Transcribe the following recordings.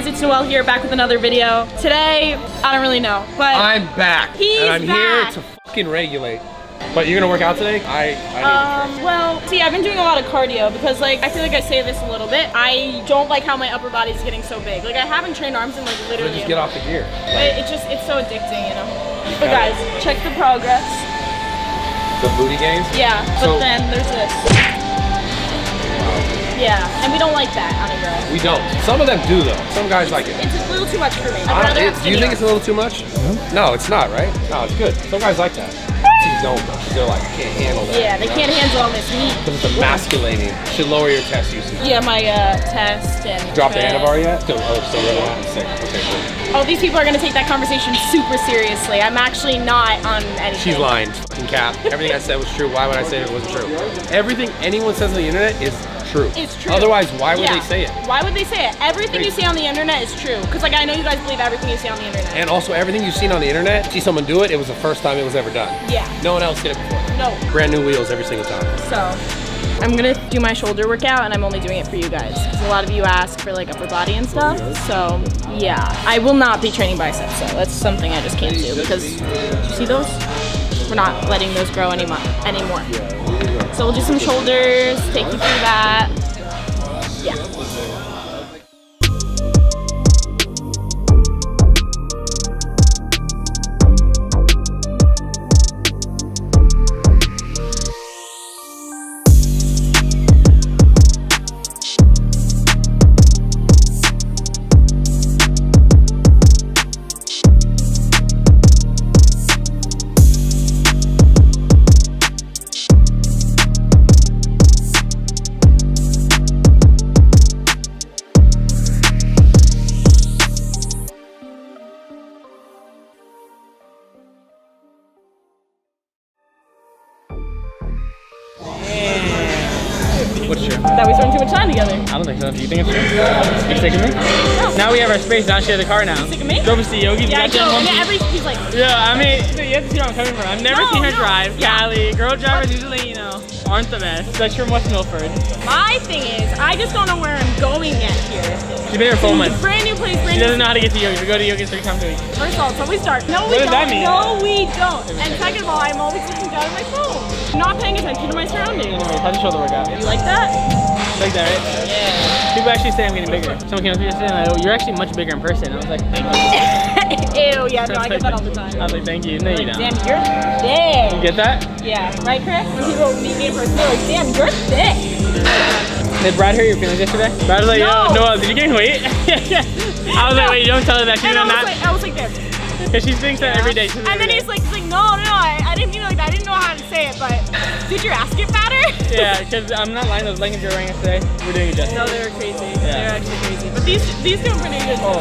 guys, it's Noelle here, back with another video. Today, I don't really know, but I'm back. He's and I'm back. here to fucking regulate. But you're gonna work out today? I, I um, well, see, I've been doing a lot of cardio because, like, I feel like I say this a little bit. I don't like how my upper body is getting so big. Like, I haven't trained arms in like literally. just get off the gear. It, it just, it's so addicting, you know. But got guys, check the progress. The booty games. Yeah, but So- then there's this. Yeah, and we don't like that on a girl. We don't. Some of them do though. Some guys like it. It's a little too much for me. I'd rather don't, have it do you think it's a little too much? No, it's not, right? No, it's good. Some guys like that. Some don't. They're like, can't handle that. Yeah, they can't handle all this meat. Because it's emasculating. Should lower your test usage. Yeah, my uh, test and. Drop the tread. handlebar yet? Still, oh, still really hot. Sick. Okay, cool. Oh, these people are gonna take that conversation super seriously. I'm actually not on anything. She's lying. Fucking cap. Everything I said was true. Why would I say it wasn't true? Everything anyone says on the internet is true. It's true. Otherwise, why would Yeah. they say it? Why would they say it? Everything you see on the internet is true. Cause like I know you guys believe everything you see on the internet. And also, everything you've seen on the internet, see someone do it, it was the first time it was ever done. yeah. No one else did it before. No. Brand new wheels every single time. So I'm gonna do my shoulder workout and I'm only doing it for you guys. Cause a lot of you ask for like upper body and stuff. So yeah. I will not be training biceps, so that's something I just can't do because you see those? We're not letting those grow anymore anymore. So we'll do some shoulders, take you through that. That we spent too much time together. I don't think so. Do you think it's true? You sick of me? No. Now we have our space. Now she has a car now. You Sick of me? Drove us to Yogi. Yeah, I got do. that one- Yeah, every he's like Yeah, I mean, you have to see where I'm coming from. I've never No, seen her no. drive. Yeah. Cali, girl drivers usually, you know, aren't the best. That's from West Milford. my thing is I just don't know where I'm going yet here. She's been here four months. Brand new place, brand She doesn't know how to get to Yogi. We go to Yogi three times a week. First of all, so always dark. No, we What don't. that mean? No, we don't. And second of all, I'm always looking down at my phone. Not paying attention to my surroundings. Anyways, how's the shoulder workout? You like that? Like that, right? Yeah. People actually say I'm getting bigger. Someone came up to me yesterday and like, oh, you're actually much bigger in person. I was like, thank you. Ew, yeah, no, I get that all the time. I was like, thank you. No, you Like, don't. damn, you're thick. You get that? Yeah, right, Chris? When people meet me in person, they're like, damn, you're thick. Did Brad hurt your feelings yesterday? Brad was like, No. yo, Noah, did you gain weight? I was like, wait, you don't tell her that. And I not was like, I was like this. Because she thinks that every day. She thinks And then every he's like, he's like, no, no, I, I didn't mean it like that. I didn't know how to say it, but did your ass get fatter? Yeah, because I'm not lying. Those leggings you're wearing yesterday, we're doing it justice. No, they were crazy. Yeah. They're actually crazy. But these these two are pretty good. Oh.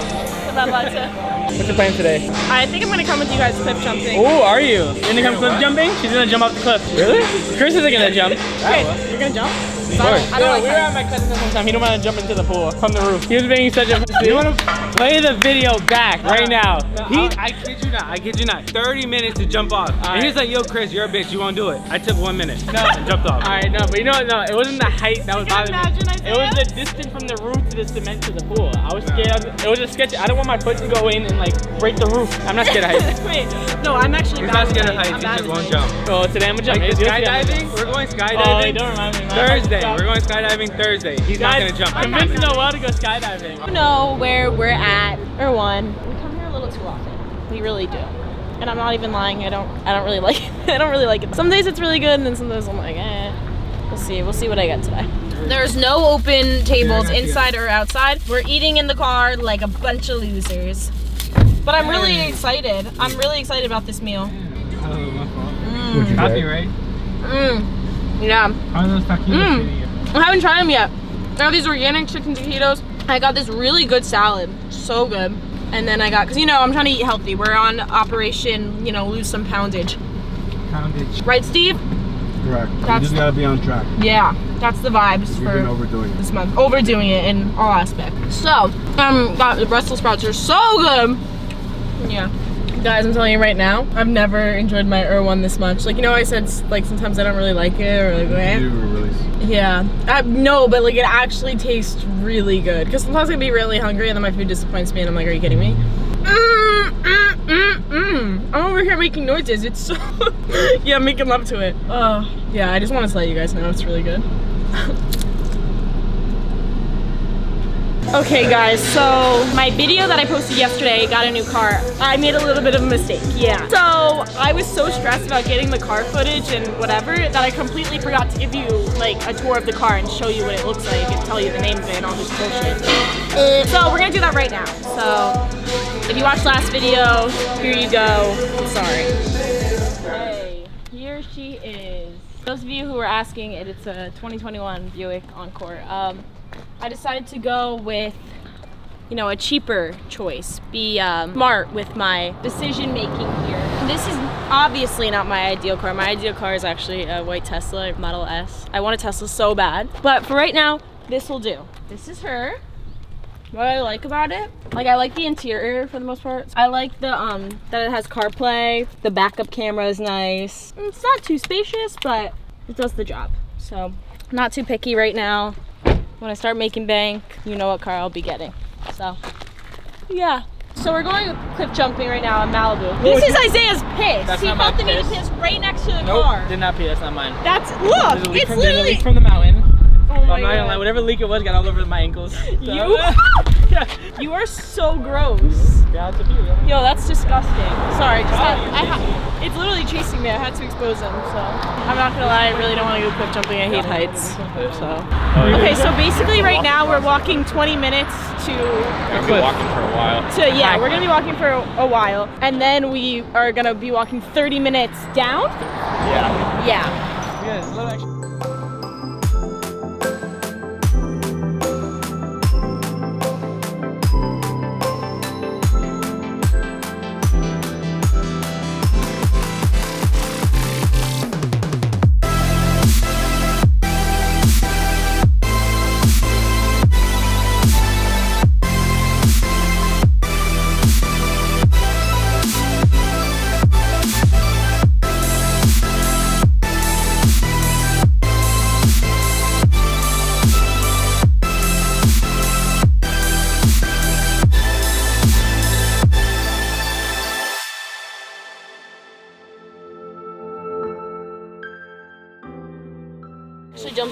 The What's your plan today? I think I'm gonna come with you guys cliff jumping. Oh, are you? You're gonna come cliff jumping? She's gonna jump off the cliff. Really? Chris isn't gonna jump. Oh, Wait, you're gonna jump? Of course. I don't Yeah, like we were at my cousin's one time. He don't want to jump into the pool from the roof. He was being such a. you want to play the video back right now? He, I kid you not, I kid you not. 30 minutes to jump off. and he's like, yo, Chris, you're a bitch, you won't do it. I took one minute No. and jumped off. All right, no, but you know what? No, it wasn't the height that was can bothering me. imagine, It was the distance from the roof to the cement to the pool. I was scared. It was a sketch. I don't want my foot to go in and like break the roof. I'm not scared of heights. Wait, no, I'm actually He's bad not scared of heights. heights, I'm he bad just with won't jump. Oh, today I'm gonna jump. Like the You'll see I'm skydiving, we're going Oh, skydiving hey, don't remind me. man. Thursday. We're going skydiving Thursday. He's not gonna jump. I Convince promise. Noelle to go skydiving. You know where we're at, Erewhon. We come here a little too often. We really do. And I'm not even lying. I don't. I don't really like. It. I don't really like it. Some days it's really good, and then some days I'm like, eh. We'll see. We'll see what I get today. There's no open tables inside or outside. We're eating in the car like a bunch of losers. But I'm really excited. I'm really excited about this meal. Oh, my fault. Mm. Copyright. Yeah. How are those taquitos Mm. I haven't tried them yet. I got these organic chicken taquitos. I got this really good salad, so good. And then I got, cause you know I'm trying to eat healthy. We're on operation, you know, lose some poundage. Poundage. Right, Steve? Correct. That's- you just gotta be on track. Yeah, that's the vibes You've been for overdoing it. this month. Overdoing it in all aspects. So, um, got the Brussels sprouts are so good. Yeah, Guys, I'm telling you right now, I've never enjoyed my Erewhon this much. Like, you know, I said, like, sometimes I don't really like it or like, eh. Really. Yeah. I, no, but like, it actually tastes really good. Because sometimes I can be really hungry and then my food disappoints me and I'm like, are you kidding me? Mm, mm, mm, mm. I'm over here making noises. It's so. yeah, I'm making love to it. Oh, yeah, I just wanted to let you guys know it's really good. Okay guys, so my video that I posted yesterday got a new car. I made a little bit of a mistake, yeah. So I was so stressed about getting the car footage and whatever that I completely forgot to give you like a tour of the car and show you what it looks like and tell you the name of it and all this bullshit. So we're gonna do that right now. So if you watched last video, here you go. I'm sorry. Hey, here she is. Those of you who were asking, it, it's a 2021 Buick Encore. Um, I decided to go with, you know, a cheaper choice. Be um, smart with my decision making here. This is obviously not my ideal car. My ideal car is actually a white Tesla Model S. I want a Tesla so bad. But for right now, this will do. This is her. What I like about it, like I like the interior for the most part. I like the um that it has CarPlay. The backup camera is nice. It's not too spacious, but it does the job. So not too picky right now when I start making bank, you know what car I'll be getting. So, yeah. So we're going cliff jumping right now in Malibu. This is Isaiah's piss. That's he not felt my the need to piss. right next to the Nope, car. did not pee. That's not mine. That's look. leak It's from, literally. leak from the mountain. oh my I'm not gonna lie, whatever leak it was got all over my ankles. So- You? Uh, yeah. You are so gross. Yeah, it's a pee, yeah. Yo, that's disgusting. Sorry, just Oh, had, I ha- it's literally chasing me. I had to expose him, so I'm not gonna lie. I really don't want to go cliff jumping. I hate heights. So oh, okay, so basically right now we're walking 20 minutes to I've been walking for a while. to yeah. We're gonna be walking for a, a while, and then we are gonna be walking 30 minutes down. Yeah. Yeah. Yeah,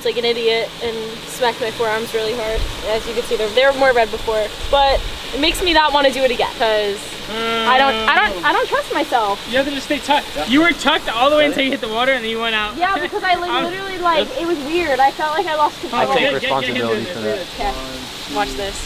like an idiot and smacked my forearms really hard. As you can see, they're, they were more red before, but it makes me not want to do it again because I don't, I don't, I don't trust myself. You have to just stay tucked. You were tucked all the way until you hit the water and then you went out. Yeah, because I like, literally like it was weird. I felt like I lost control. I take responsibility for that. Okay, watch this.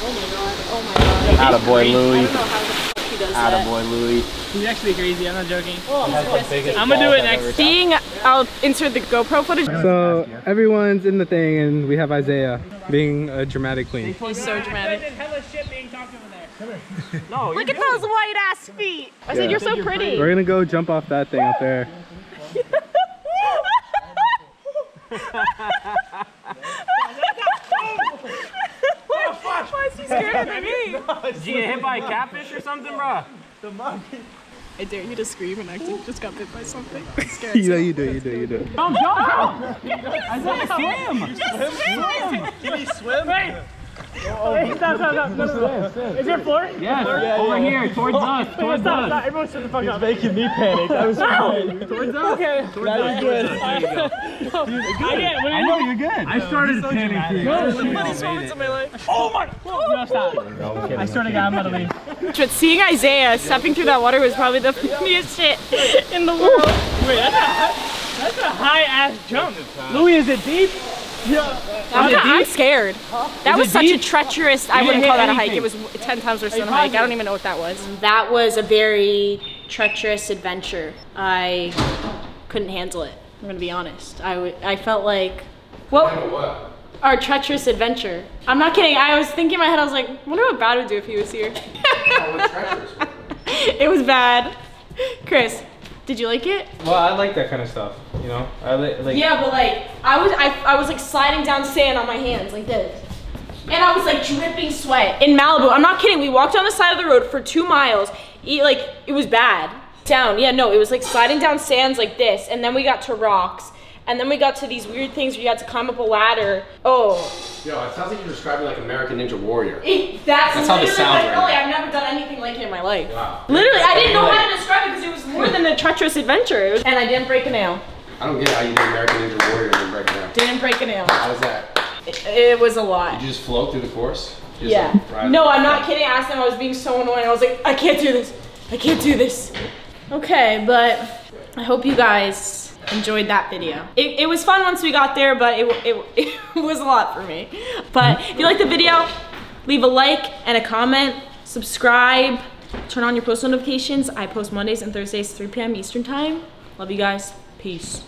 Oh my god! Oh my god! Attaboy, I Louis. don't know how the fuck he does that. Attaboy, Louis. He's actually crazy, I'm not joking. Oh, I'm so pissed. I'm gonna do it next. Seeing, I'll insert the GoPro footage. So everyone's in the thing, and we have Isaiah being a dramatic queen. He's so dramatic. Hella shit being talked over there. Look at those white ass feet. I said you're so pretty. We're gonna go jump off that thing up there. Why is he scared than me? Did you get hit by a catfish or something, bro? The monkey. I dare you to scream and actually just got bit by something. I'm you know, you do, you do, you do. Jump, jump, jump! I said swim! swim? Hey! Oh, hey, stop, stop, stop. No, no, no. Is there a floor? Yes, over here, towards oh, us, towards stop, us. stop. Everyone shut the fuck up. Making me panic. I was Towards us? Okay. That is good. I get, what do I you know you're good. I started panicking. funniest moments of my life. Oh my! No, stop. I swear to God, I'm gonna leave. But seeing Isaiah stepping through that water was probably the funniest shit in the world. Wait, that's a, that's a high ass jump. Louis, is it deep? I'm, it I'm deep? scared. That Is was it such a deep? treacherous, I wouldn't call that hit a hike. It was 10 times worse than a hike. I don't even know what that was. That was a very treacherous adventure. I couldn't handle it. I'm gonna be honest. I—I felt like, what? Our treacherous adventure. I'm not kidding. I was thinking in my head, I was like, wonder what Brad would do if he was here. it was bad. Chris, did you like it? Well, I like that kind of stuff. You know, I li- like. Yeah, but like I was I, I was like sliding down sand on my hands like this. And I was like dripping sweat in Malibu. I'm not kidding. We walked on the side of the road for two miles E- like it was bad. Down, yeah, no, it was like sliding down sands like this, and then we got to rocks, and then we got to these weird things where you had to climb up a ladder. Oh, Yo, it sounds like you're describing like American Ninja Warrior. it, that's, That's how this literally sounds like, right oh, really. I've never done anything like it in my life. Wow. Literally, I didn't know how to describe it because it was more than a treacherous adventure. It was- and I didn't break a nail. I don't get how you did American Ninja Warrior and break it down. Didn't break a nail. How was that? It, it was a lot. Did you just float through the course? Just Yeah. like No, I'm not kidding. I asked them. I was being so annoying. I was like, I can't do this. I can't do this. Okay, but I hope you guys enjoyed that video. It, it was fun once we got there, but it, it, it was a lot for me. But if you like the video, leave a like and a comment. Subscribe. Turn on your post notifications. I post Mondays and Thursdays, 3 p.m. Eastern Time. Love you guys. Peace.